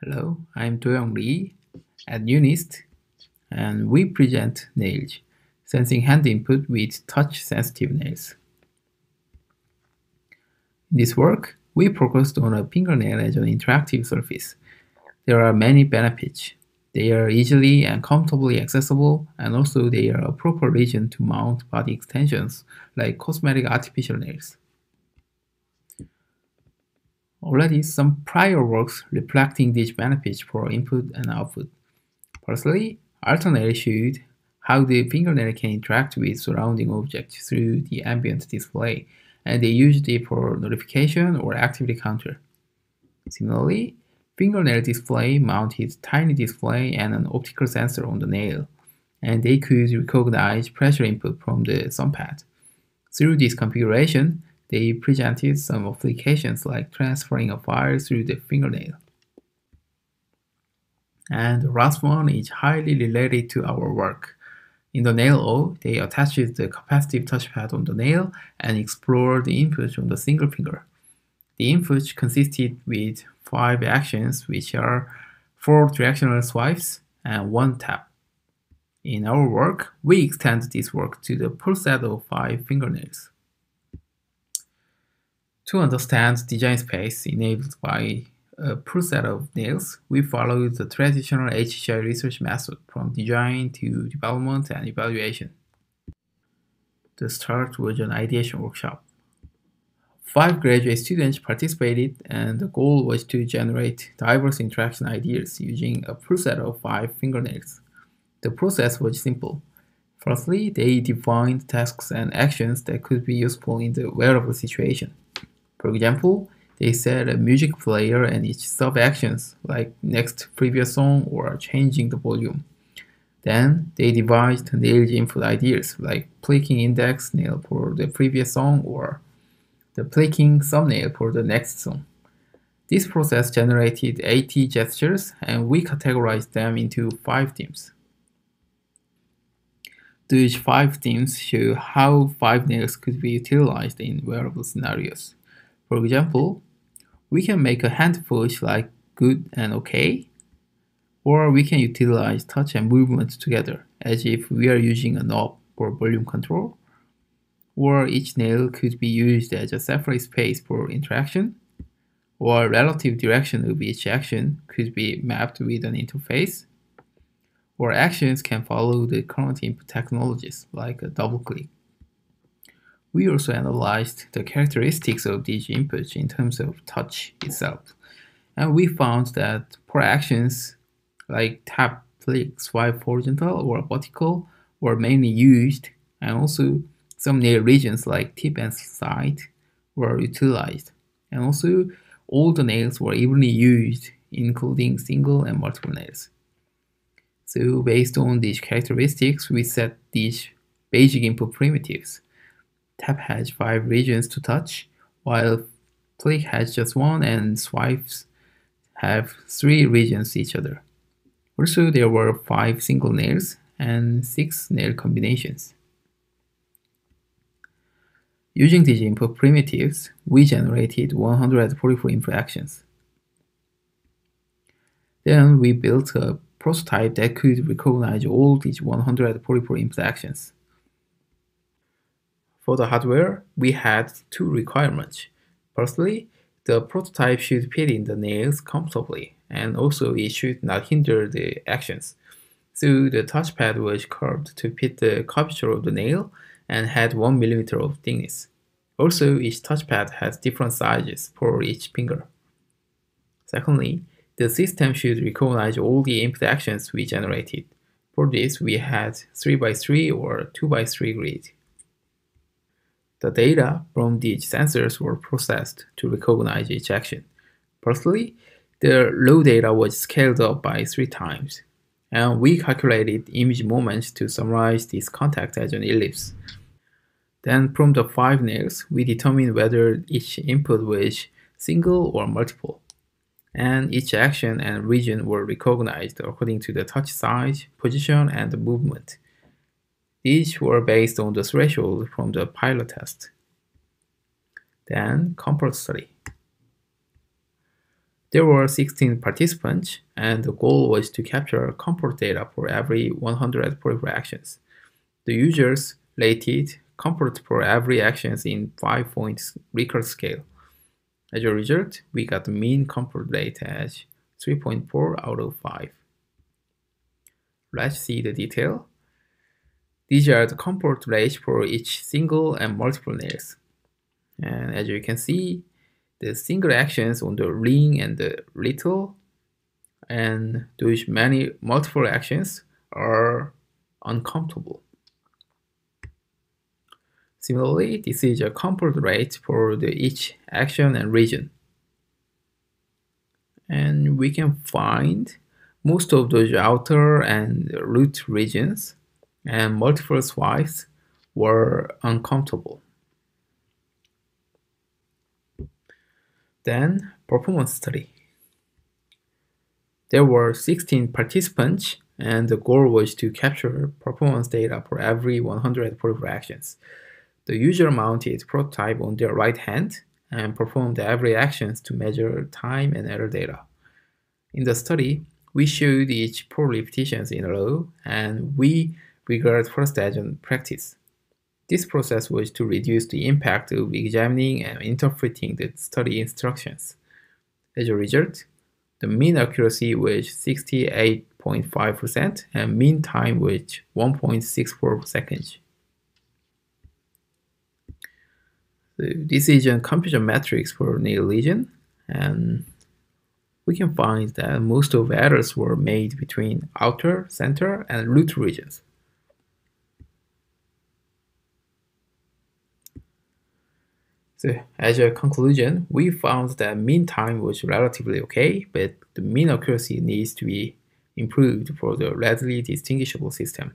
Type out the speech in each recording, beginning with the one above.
Hello, I'm Doyoung Lee at UNIST, and we present Nailz, sensing hand input with touch-sensitive nails. In this work, we focused on a fingernail as an interactive surface. There are many benefits. They are easily and comfortably accessible, and also they are a proper region to mount body extensions like cosmetic artificial nails. Already some prior works reflecting these benefits for input and output. Firstly, AlterNail showed how the fingernail can interact with surrounding objects through the ambient display, and they used it for notification or activity counter. Similarly, fingernail display mounted tiny display and an optical sensor on the nail, and they could recognize pressure input from the thumb pad. Through this configuration, they presented some applications like transferring a file through the fingernail. And the last one is highly related to our work. In the NailO, they attached the capacitive touchpad on the nail and explored the input on the single finger. The input consisted with five actions, which are four directional swipes and one tap. In our work, we extend this work to the full set of five fingernails. To understand design space enabled by a full set of nails, we follow the traditional HCI research method from design to development and evaluation. The start was an ideation workshop. Five graduate students participated, and the goal was to generate diverse interaction ideas using a full set of five fingernails. The process was simple. Firstly, they defined tasks and actions that could be useful in the wearable situation. For example, they set a music player and its sub-actions, like next previous song or changing the volume. Then they devised nail input ideas, like clicking index nail for the previous song or the clicking thumbnail for the next song. This process generated 80 gestures and we categorized them into five themes. These five themes show how five nails could be utilized in wearable scenarios. For example, we can make a hand push like good and okay, or we can utilize touch and movement together as if we are using a knob for volume control, or each nail could be used as a separate space for interaction, or relative direction of each action could be mapped with an interface, or actions can follow the current input technologies like a double click. We also analyzed the characteristics of these inputs in terms of touch itself. And we found that for actions like tap, flick, swipe horizontal or vertical were mainly used, and also some nail regions like tip and side were utilized. And also all the nails were evenly used, including single and multiple nails. So based on these characteristics, we set these basic input primitives. Tap has five regions to touch, while Click has just one and Swipes have three regions each other. Also, there were five single nails and six nail combinations. Using these input primitives, we generated 144 interactions. Then we built a prototype that could recognize all these 144 input actions. For the hardware, we had two requirements. Firstly, the prototype should fit in the nails comfortably, and also it should not hinder the actions. So the touchpad was curved to fit the curvature of the nail and had 1 mm of thickness. Also, each touchpad has different sizes for each finger. Secondly, the system should recognize all the input actions we generated. For this, we had 3x3 or 2x3 grid. The data from these sensors were processed to recognize each action. Firstly, the raw data was scaled up by three times, and we calculated image moments to summarize this contact as an ellipse. Then from the five nails, we determined whether each input was single or multiple, and each action and region were recognized according to the touch size, position, and movement. These were based on the threshold from the pilot test. Then compulsory. There were 16 participants, and the goal was to capture comfort data for every 100 polygraph actions. The users rated comfort for every actions in 5 points Likert scale. As a result, we got the mean comfort rate as 3.4 out of 5. Let's see the detail. These are the comfort rates for each single and multiple nails. And as you can see, the single actions on the ring and the little and those many multiple actions are uncomfortable. Similarly, this is a comfort rate for the each action and region. And we can find most of those outer and root regions and multiple swipes were uncomfortable. Then performance study. There were 16 participants and the goal was to capture performance data for every 100 polygraph actions. The user mounted prototype on their right hand and performed every actions to measure time and error data. In the study, we showed each four repetitions in a row and we regard first as practice. This process was to reduce the impact of examining and interpreting the study instructions. As a result, the mean accuracy was 68.5% and mean time was 1.64 seconds. So this is a confusion matrix for nail lesion and we can find that most of errors were made between outer, center, and root regions. So as a conclusion, we found that mean time was relatively okay, but the mean accuracy needs to be improved for the readily distinguishable system.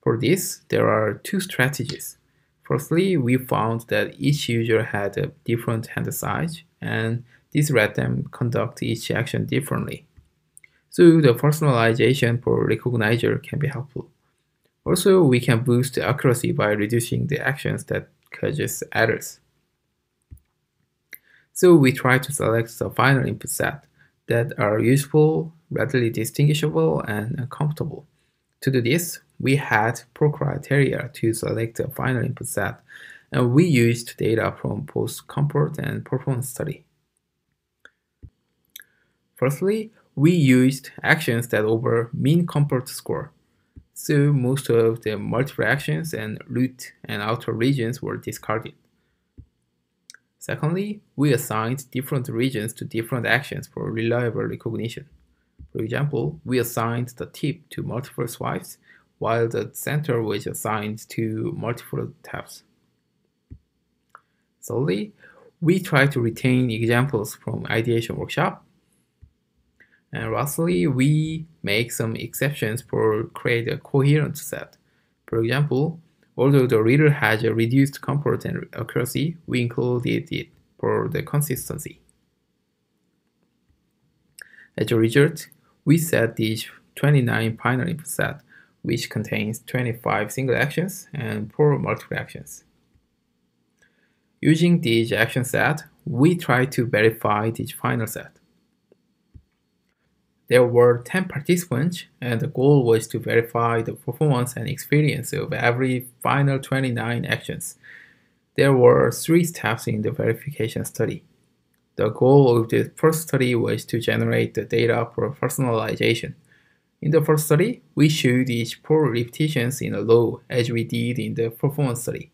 For this, there are two strategies. Firstly, we found that each user had a different hand size, and this let them conduct each action differently. So the personalization for recognizer can be helpful. Also, we can boost the accuracy by reducing the actions that causes errors. So we try to select the final input set that are useful, readily distinguishable, and comfortable. To do this, we had four criteria to select the final input set, and we used data from both comfort and performance study. Firstly, we used actions that over mean comfort score. So most of the multiple actions and root and outer regions were discarded. Secondly, we assigned different regions to different actions for reliable recognition. For example, we assigned the tip to multiple swipes, while the center was assigned to multiple taps. Thirdly, we try to retain examples from ideation workshop. And lastly, we make some exceptions for create a coherent set. For example, Although the reader has a reduced comfort and accuracy, we included it for the consistency. As a result, we set these 29 final input set, which contains 25 single actions and 4 multiple actions. Using these action set, we try to verify this final set. There were 10 participants, and the goal was to verify the performance and experience of every final 29 actions. There were three steps in the verification study. The goal of the first study was to generate the data for personalization. In the first study, we showed each four repetitions in a row as we did in the performance study.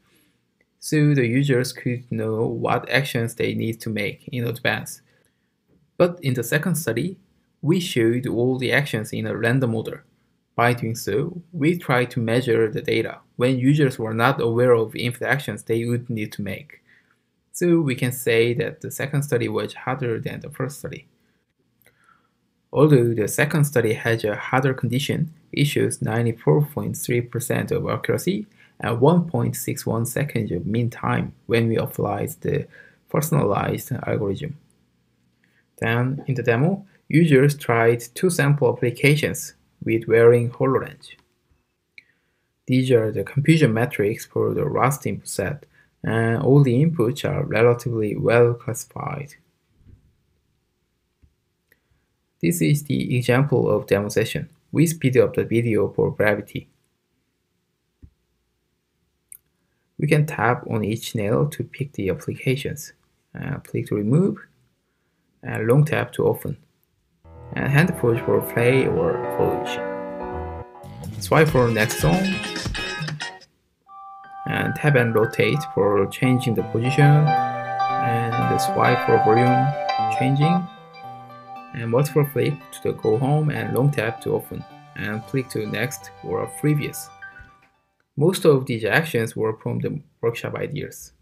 So the users could know what actions they need to make in advance. But in the second study, we showed all the actions in a random order. By doing so, we tried to measure the data when users were not aware of input actions they would need to make. So we can say that the second study was harder than the first study. Although the second study has a harder condition, it shows 94.3% of accuracy and 1.61 seconds of mean time when we applied the personalized algorithm. Then in the demo, Users tried two sample applications with varying HoloLens. These are the confusion matrix for the RAST input set, and all the inputs are relatively well classified. This is the example of demo session. We speed up the video for brevity. We can tap on each nail to pick the applications. Uh, click to remove, and long tap to open. And hand push for play or push. Swipe for next song, and tap and rotate for changing the position, and swipe for volume changing, and multiple click to go home and long tap to open, and click to next or previous. Most of these actions were from the workshop ideas.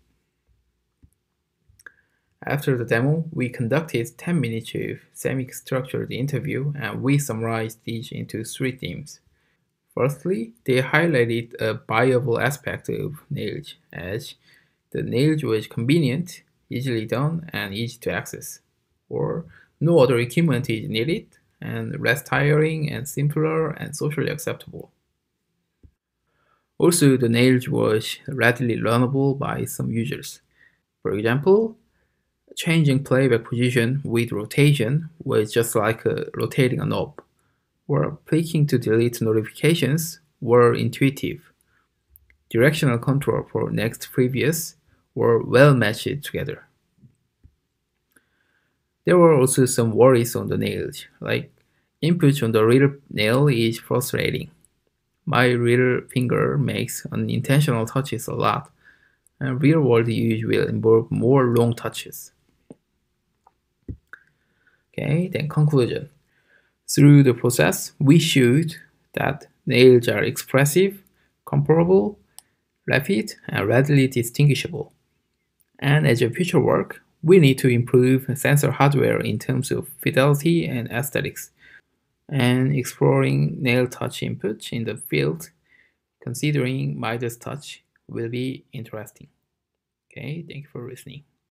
After the demo, we conducted 10 minutes of semi-structured interview and we summarized each into three themes. Firstly, they highlighted a viable aspect of Nailz as the Nailz was convenient, easily done, and easy to access, or no other equipment is needed, and less tiring and simpler and socially acceptable. Also, the Nailz was readily learnable by some users. For example, changing playback position with rotation was just like uh, rotating a knob, or clicking to delete notifications were intuitive. Directional control for next previous were well matched together. There were also some worries on the nails, like input on the rear nail is frustrating my rear finger makes unintentional touches a lot, and real-world use will involve more long touches. Okay, then conclusion. Through the process, we showed that nails are expressive, comparable, rapid, and readily distinguishable. And as a future work, we need to improve sensor hardware in terms of fidelity and aesthetics and exploring nail touch input in the field, considering Midas touch will be interesting. Okay, thank you for listening.